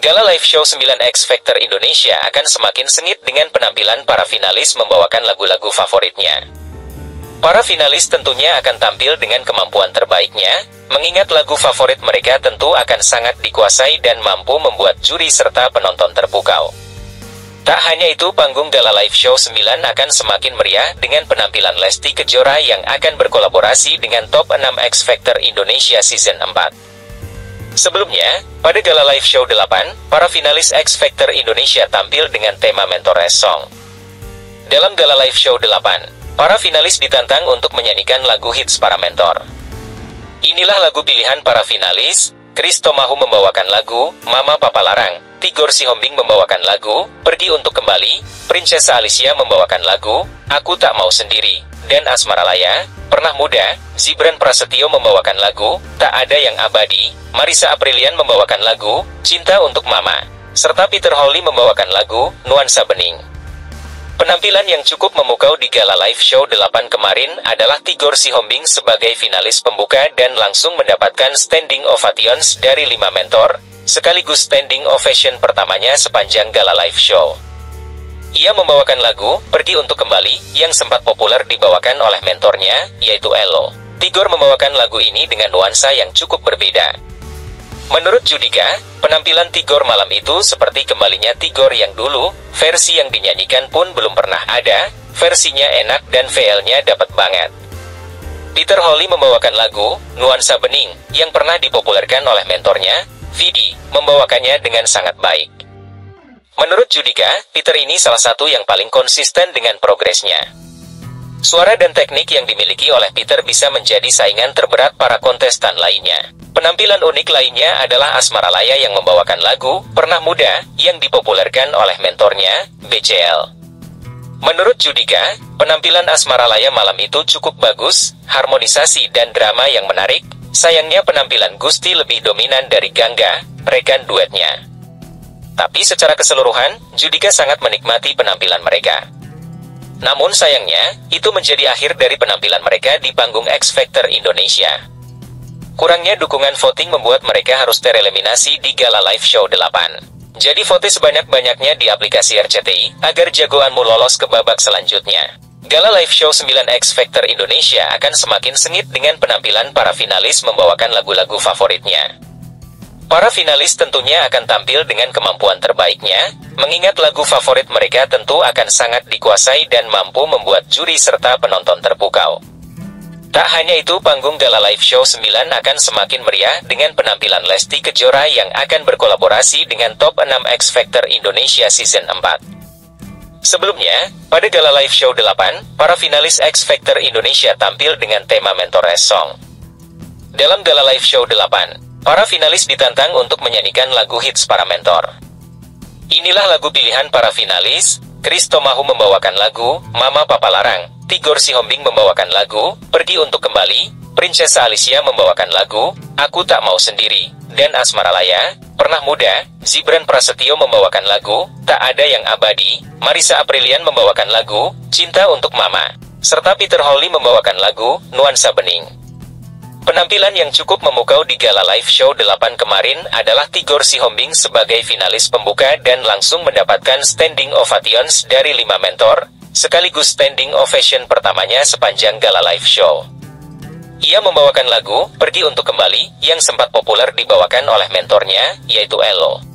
Gala Live Show 9X Factor Indonesia akan semakin sengit dengan penampilan para finalis membawakan lagu-lagu favoritnya. Para finalis tentunya akan tampil dengan kemampuan terbaiknya, mengingat lagu favorit mereka tentu akan sangat dikuasai dan mampu membuat juri serta penonton terpukau. Tak hanya itu, panggung Gala Live Show 9 akan semakin meriah dengan penampilan Lesti Kejora yang akan berkolaborasi dengan Top 6 X Factor Indonesia Season 4. Sebelumnya, pada Gala Live Show 8, para finalis X Factor Indonesia tampil dengan tema Mentores Song. Dalam Gala Live Show 8, Para finalis ditantang untuk menyanyikan lagu hits para mentor. Inilah lagu pilihan para finalis, Kristo Mahu membawakan lagu, Mama Papa Larang, Tigor Sihombing membawakan lagu, Pergi Untuk Kembali, Princesa Alicia membawakan lagu, Aku Tak Mau Sendiri, dan Asmara Laya, Pernah Muda, Zibran Prasetyo membawakan lagu, Tak Ada Yang Abadi, Marisa Aprilian membawakan lagu, Cinta Untuk Mama, serta Peter Holly membawakan lagu, Nuansa Bening. Penampilan yang cukup memukau di Gala Live Show 8 kemarin adalah Tigor Sihombing sebagai finalis pembuka dan langsung mendapatkan standing ovations dari lima mentor, sekaligus standing ovation pertamanya sepanjang Gala Live Show. Ia membawakan lagu, Pergi Untuk Kembali, yang sempat populer dibawakan oleh mentornya, yaitu Elo. Tigor membawakan lagu ini dengan nuansa yang cukup berbeda. Menurut Judika, penampilan Tigor malam itu seperti kembalinya Tigor yang dulu, versi yang dinyanyikan pun belum pernah ada, versinya enak dan VL-nya dapat banget. Peter Holly membawakan lagu, Nuansa Bening, yang pernah dipopulerkan oleh mentornya, Vidi, membawakannya dengan sangat baik. Menurut Judika, Peter ini salah satu yang paling konsisten dengan progresnya. Suara dan teknik yang dimiliki oleh Peter bisa menjadi saingan terberat para kontestan lainnya. Penampilan unik lainnya adalah Asmara Laya yang membawakan lagu Pernah Muda yang dipopulerkan oleh mentornya, BCL. Menurut Judika, penampilan Asmara Laya malam itu cukup bagus, harmonisasi dan drama yang menarik, sayangnya penampilan Gusti lebih dominan dari Gangga, rekan duetnya. Tapi secara keseluruhan, Judika sangat menikmati penampilan mereka. Namun sayangnya, itu menjadi akhir dari penampilan mereka di panggung X Factor Indonesia. Kurangnya dukungan voting membuat mereka harus tereliminasi di Gala Live Show 8. Jadi vote sebanyak-banyaknya di aplikasi RCTI, agar jagoanmu lolos ke babak selanjutnya. Gala Live Show 9X Factor Indonesia akan semakin sengit dengan penampilan para finalis membawakan lagu-lagu favoritnya. Para finalis tentunya akan tampil dengan kemampuan terbaiknya, mengingat lagu favorit mereka tentu akan sangat dikuasai dan mampu membuat juri serta penonton terpukau. Tak hanya itu, panggung Gala Live Show 9 akan semakin meriah dengan penampilan Lesti Kejora yang akan berkolaborasi dengan Top 6 X Factor Indonesia Season 4. Sebelumnya, pada Gala Live Show 8, para finalis X Factor Indonesia tampil dengan tema Mentores Song. Dalam Gala Live Show 8, para finalis ditantang untuk menyanyikan lagu hits para mentor. Inilah lagu pilihan para finalis, Kristo Mahu membawakan lagu, Mama Papa Larang, Tigor Sihombing membawakan lagu, Pergi Untuk Kembali, Princesa Alicia membawakan lagu, Aku Tak Mau Sendiri, dan Asmara Laya, Pernah Muda, Zibran Prasetyo membawakan lagu, Tak Ada Yang Abadi, Marisa Aprilian membawakan lagu, Cinta Untuk Mama, serta Peter Holly membawakan lagu, Nuansa Bening. Penampilan yang cukup memukau di Gala Live Show 8 kemarin adalah Tigor Sihombing sebagai finalis pembuka dan langsung mendapatkan standing ovations dari lima mentor, sekaligus standing ovation pertamanya sepanjang gala live show. Ia membawakan lagu Pergi Untuk Kembali yang sempat populer dibawakan oleh mentornya, yaitu Elo.